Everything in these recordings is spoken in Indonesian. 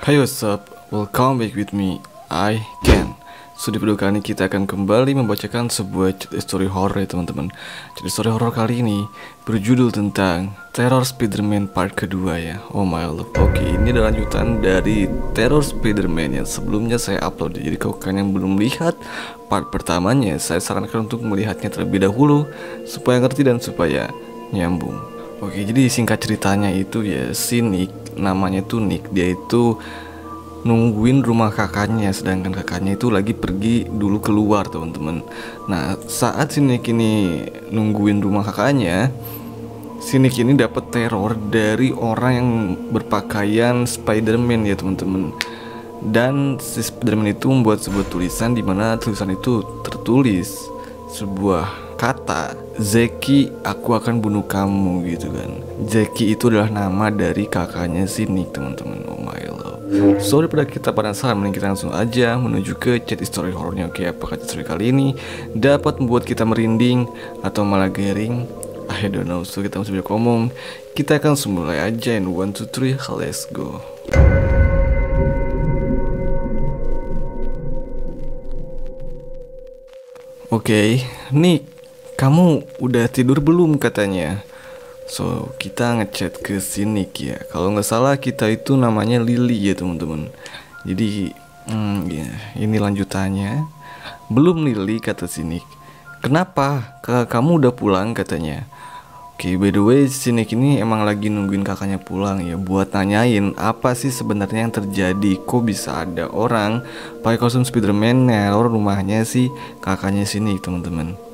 Hai what's up, welcome back with me, I Can So di video kali ini kita akan kembali membacakan sebuah story horror ya teman-teman. Cerita story horror kali ini berjudul tentang Terror Spiderman part kedua ya. Oh my love, oke ini adalah lanjutan dari Terror Spiderman yang sebelumnya saya upload. Jadi kalau kalian yang belum lihat part pertamanya Saya sarankan untuk melihatnya terlebih dahulu Supaya ngerti dan supaya nyambung Oke jadi singkat ceritanya itu ya si Nick namanya tuh Nick dia itu nungguin rumah kakaknya sedangkan kakaknya itu lagi pergi dulu keluar teman-teman. Nah saat si Nick ini nungguin rumah kakaknya si Nick ini dapat teror dari orang yang berpakaian Spiderman ya teman-teman. Dan si Spiderman itu membuat sebuah tulisan di mana tulisan itu tertulis sebuah kata Zeki aku akan bunuh kamu gitu kan. Zeki itu adalah nama dari kakaknya si Nick teman-teman. Oh my love. So daripada kita penasaran mending kita langsung aja menuju ke chat story horornya. Oke apakah chat story kali ini dapat membuat kita merinding atau malah garing? I don't know. So kita langsung ngomong. Kita akan mulai aja in 1, 2, 3 let's go. Oke, okay, Nick, kamu udah tidur belum katanya? So, kita ngechat ke sini ya. Kalau nggak salah kita itu namanya Lily ya teman-teman. Jadi, hmm, ya, ini lanjutannya. Belum Lily kata sini. Kenapa? Kakak kamu udah pulang katanya. Oke, okay, by the way, Sinik ini emang lagi nungguin kakaknya pulang ya buat nanyain apa sih sebenarnya yang terjadi. Kok bisa ada orang pakai kostum Spiderman neror rumahnya sih kakaknya Sinik, teman-teman.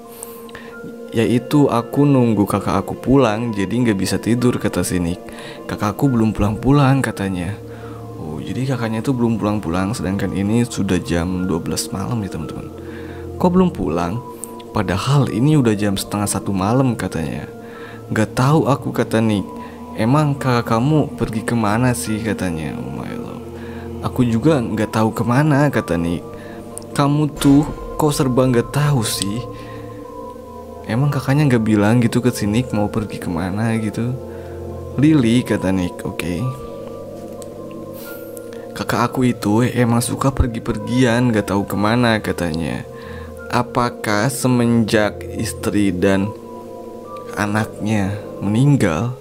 Yaitu aku nunggu kakak aku pulang jadi nggak bisa tidur kata Sinik. Kakakku belum pulang-pulang katanya. Oh, jadi kakaknya itu belum pulang-pulang sedangkan ini sudah jam 12 malam ya teman-teman. Kok belum pulang? Padahal ini udah jam setengah satu malam katanya. Gak tahu aku kata Nick Emang kakak kamu pergi ke mana sih katanya Oh my love Aku juga gak tahu ke mana kata Nick Kamu tuh kok serba gak tahu sih Emang kakaknya gak bilang gitu ke sini mau pergi ke mana gitu? Lily kata Nick oke. Okay. Kakak aku itu emang suka pergi-pergian gak tahu ke mana katanya. Apakah semenjak istri dan anaknya meninggal?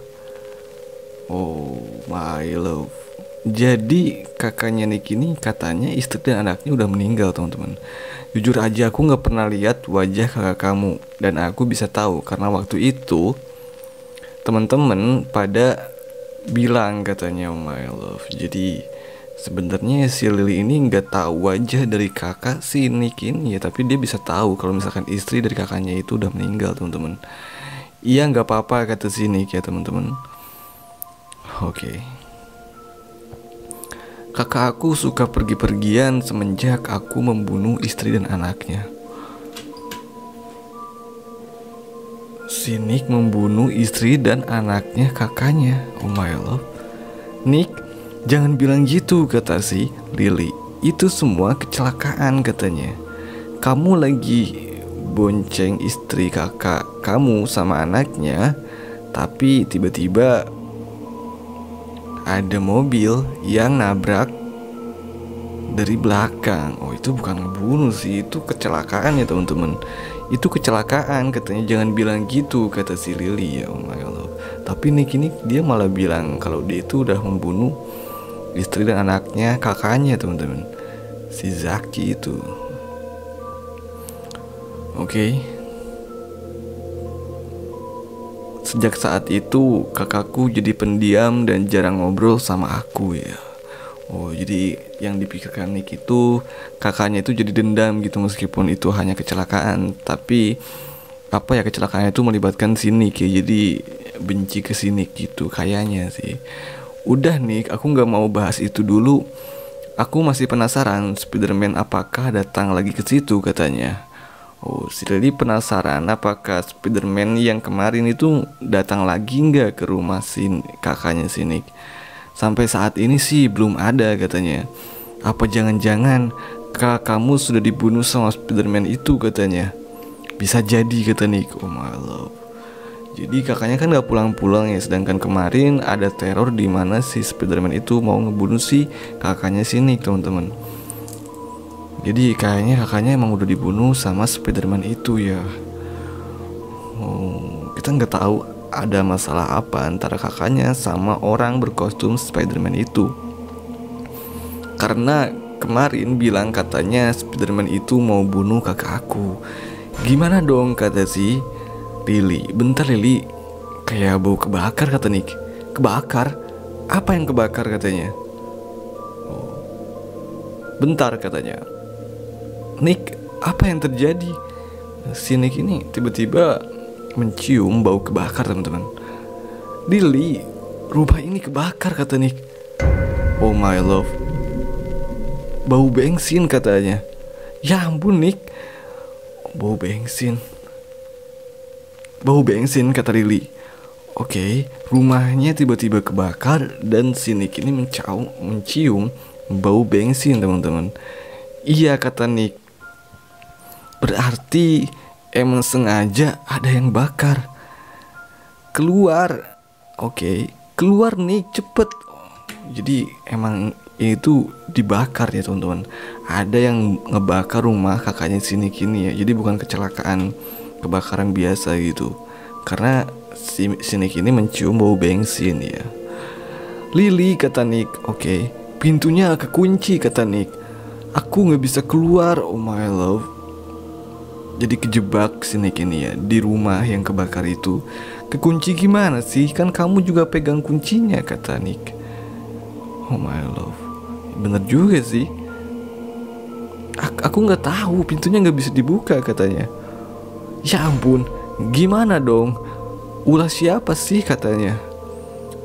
Oh my love Jadi kakaknya Nick ini katanya istri dan anaknya udah meninggal teman-teman Jujur aja aku gak pernah lihat wajah kakak kamu Dan aku bisa tahu karena waktu itu Teman-teman pada bilang katanya oh my love Jadi sebenarnya si Lily ini nggak tahu wajah dari kakak si Nick ini ya tapi dia bisa tahu kalau misalkan istri dari kakaknya itu udah meninggal teman-teman Iya nggak apa-apa kata sini ya teman-teman. Oke. Okay. Kakak aku suka pergi-pergian semenjak aku membunuh istri dan anaknya. Si Nick membunuh istri dan anaknya kakaknya. Oh my love. Nick, jangan bilang gitu kata si Lily. Itu semua kecelakaan katanya. Kamu lagi bonceng istri kakak kamu sama anaknya Tapi tiba-tiba ada mobil yang nabrak dari belakang. Oh itu bukan ngebunuh sih Itu kecelakaan ya teman-teman. Itu kecelakaan katanya. Jangan bilang gitu Kata si Lily. Ya oh my God Tapi Nick ini dia malah bilang Kalau dia itu udah membunuh istri dan anaknya kakaknya teman-teman. Si Zaki itu. Oke. Sejak saat itu kakakku jadi pendiam dan jarang ngobrol sama aku ya. Oh, jadi yang dipikirkan Nick itu kakaknya itu jadi dendam gitu meskipun itu hanya kecelakaan, tapi apa ya kecelakaannya itu melibatkan si Nick ya. Jadi benci ke si gitu kayaknya sih. Udah Nick, aku nggak mau bahas itu dulu. Aku masih penasaran Spiderman apakah datang lagi ke situ katanya. Oh, si Lily penasaran apakah Spiderman yang kemarin itu datang lagi nggak ke rumah si kakaknya si Nick. Sampai saat ini sih belum ada katanya. Apa jangan-jangan kamu sudah dibunuh sama Spiderman itu katanya. Bisa jadi kata Nick. Oh my love. Jadi kakaknya kan gak pulang-pulang ya Sedangkan kemarin ada teror di mana si Spiderman itu mau ngebunuh si kakaknya si Nick teman-teman Jadi kayaknya kakaknya emang udah dibunuh sama Spiderman itu ya Oh, kita nggak tahu ada masalah apa antara kakaknya sama orang berkostum Spiderman itu. Karena kemarin bilang katanya Spiderman itu mau bunuh kakak aku. Gimana dong kata si Lily. Bentar Lily, kayak bau kebakar kata Nick. Kebakar? Apa yang kebakar katanya? Oh. Bentar katanya. Nick, apa yang terjadi? Si Nick ini tiba-tiba mencium bau kebakar teman-teman. Lily rumah ini kebakar kata Nick. Oh my love. Bau bensin katanya. Ya ampun Nick. Bau bensin. Bau bensin kata Lily Oke, okay, rumahnya tiba-tiba kebakar dan si Nick ini mencium, mencium bau bensin teman-teman. Iya kata Nick. Berarti emang sengaja ada yang bakar. Keluar, oke, keluar nih cepet. Jadi emang itu dibakar ya teman-teman. Ada yang ngebakar rumah kakaknya sini kini ya. Jadi bukan kecelakaan kebakaran biasa gitu. Karena si sini kini mencium bau bensin ya. Lily kata Nick, oke, pintunya kekunci kata Nick. Aku nggak bisa keluar, oh my love jadi kejebak sini kini ya di rumah yang kebakar itu. Kekunci gimana sih? Kan kamu juga pegang kuncinya kata Nick. Oh my love, bener juga sih. A aku nggak tahu pintunya nggak bisa dibuka katanya. Ya ampun, gimana dong? Ulah siapa sih katanya?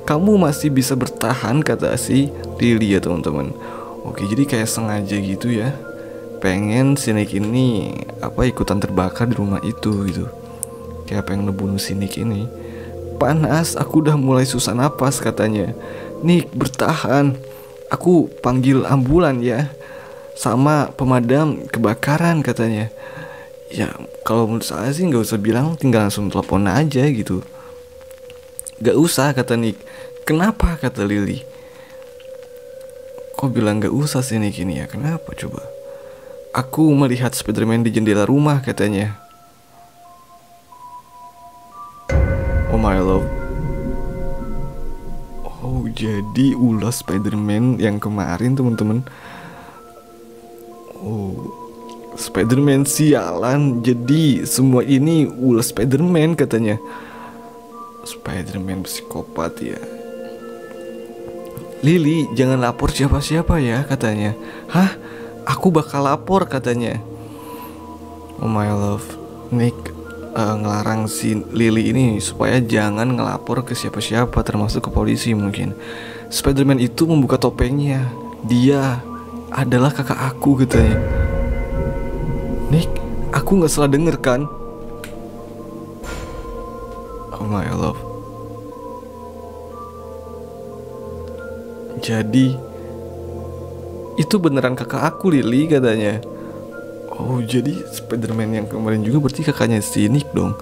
Kamu masih bisa bertahan kata si Lily ya teman-teman. Oke jadi kayak sengaja gitu ya pengen Sinik ini apa ikutan terbakar di rumah itu gitu. Kayak pengen ngebunuh Sinik ini. Panas aku udah mulai susah napas katanya. Nick bertahan. Aku panggil ambulan ya. Sama pemadam kebakaran katanya. Ya kalau menurut saya sih nggak usah bilang tinggal langsung telepon aja gitu. Gak usah kata Nick Kenapa kata Lily Kok bilang gak usah sih Nick ini ya? Kenapa coba Aku melihat Spiderman di jendela rumah katanya. Oh my love. Oh jadi ulas Spiderman yang kemarin teman-teman. Oh Spiderman sialan. Jadi semua ini ulas Spiderman katanya. Spiderman psikopat ya. Lily jangan lapor siapa-siapa ya katanya. Hah? Aku bakal lapor katanya. Oh my love, Nick uh, ngelarang si Lily ini supaya jangan ngelapor ke siapa-siapa termasuk ke polisi mungkin. Spiderman itu membuka topengnya. Dia adalah kakak aku katanya. Nick, aku nggak salah denger kan? Oh my love. Jadi itu beneran kakak aku Lily katanya. Oh jadi Spiderman yang kemarin juga berarti kakaknya si Nick dong?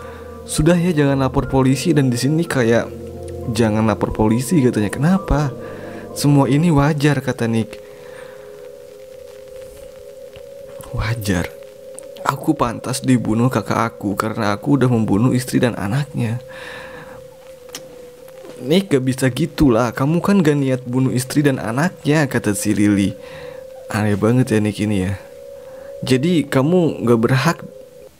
Sudah ya jangan lapor polisi dan di sini kayak Jangan lapor polisi katanya. Kenapa? Semua ini wajar kata Nick. Wajar? Aku pantas dibunuh kakak aku karena aku udah membunuh istri dan anaknya Nick gak bisa gitulah. Kamu kan gak niat bunuh istri dan anaknya Kata si Lily. Aneh banget ya Nick ini ya. Jadi kamu gak berhak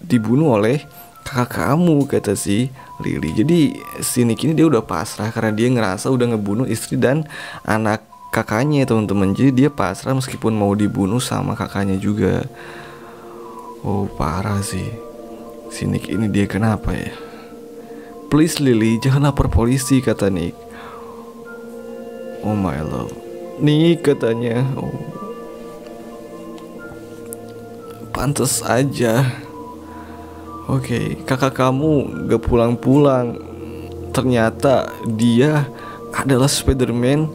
dibunuh oleh kakak kamu Kata si Lily. Jadi si Nick ini dia udah pasrah Karena dia ngerasa udah ngebunuh istri dan anak kakaknya teman-teman. Jadi dia pasrah meskipun mau dibunuh sama kakaknya juga. Oh parah sih. Si Nick ini dia kenapa ya Please Lily, jangan lapor polisi, kata Nick. Oh my love. Nick katanya. Oh. Pantes aja. Oke, okay, kakak kamu gak pulang-pulang. Ternyata dia adalah Spiderman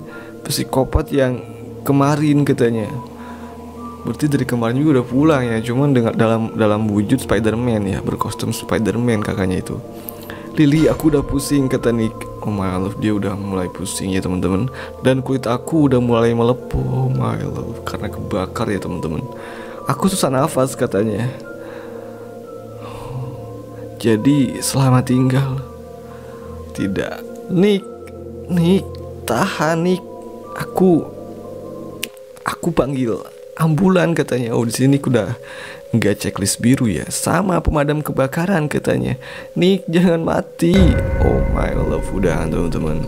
psikopat yang kemarin katanya. Berarti dari kemarin juga udah pulang ya, cuman dengan dalam dalam wujud Spiderman ya, berkostum Spiderman kakaknya itu. Lily aku udah pusing kata Nick. Oh my love dia udah mulai pusing ya teman-teman. Dan kulit aku udah mulai melepuh. Oh my love karena kebakar ya teman-teman. Aku susah nafas katanya. Jadi selamat tinggal. Tidak. Nick Nick Tahan Nick. Aku Aku panggil ambulan katanya. Oh di sini udah nggak checklist biru ya Sama pemadam kebakaran katanya Nick jangan mati Oh my love udah teman-teman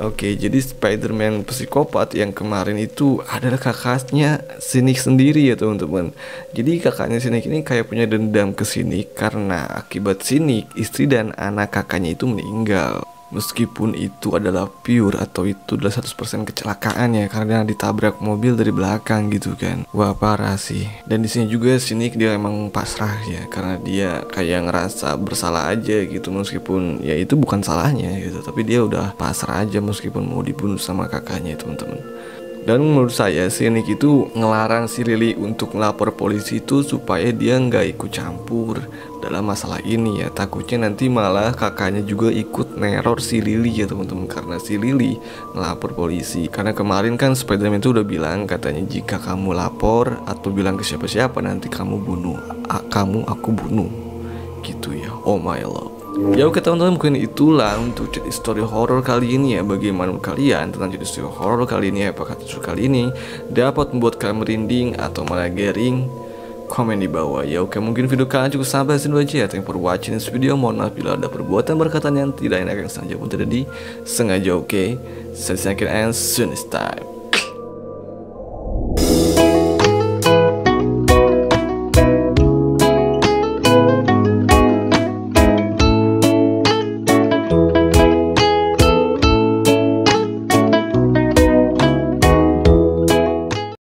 Oke, jadi Spider-Man psikopat yang kemarin itu adalah kakaknya Sinik sendiri ya teman-teman. Jadi kakaknya Sinik ini kayak punya dendam ke Sinik karena akibat Sinik istri dan anak kakaknya itu meninggal. Meskipun itu adalah pure atau itu adalah 100% kecelakaan ya karena ditabrak mobil dari belakang gitu kan. Wah parah sih. Dan di sini juga sini dia emang pasrah ya karena dia kayak ngerasa bersalah aja gitu meskipun ya itu bukan salahnya gitu tapi dia udah pasrah aja meskipun mau dibunuh sama kakaknya teman-teman. Dan menurut saya si Nick itu ngelarang si Lily untuk ngelapor polisi itu supaya dia nggak ikut campur. Dalam masalah ini ya Takutnya nanti malah kakaknya juga ikut neror si Lily ya teman-teman. Karena si Lily ngelapor polisi. Karena kemarin kan Spiderman itu udah bilang katanya jika kamu lapor atau bilang ke siapa-siapa nanti kamu bunuh A Kamu aku bunuh. Gitu ya. Oh my lord Ya oke teman-teman mungkin itulah untuk cerita story horror kali ini ya. Bagaimana kalian tentang cerita story horror kali ini? Apakah cerita kali ini? Dapat membuat kalian merinding atau malah gering Komen di bawah. Ya oke mungkin video kalian cukup sampai sini aja ya Thank you for watching this video. Mohon maaf bila ada perbuatan berkatan yang tidak enak yang sengaja pun terjadi Sengaja oke? Okay? You and soon next time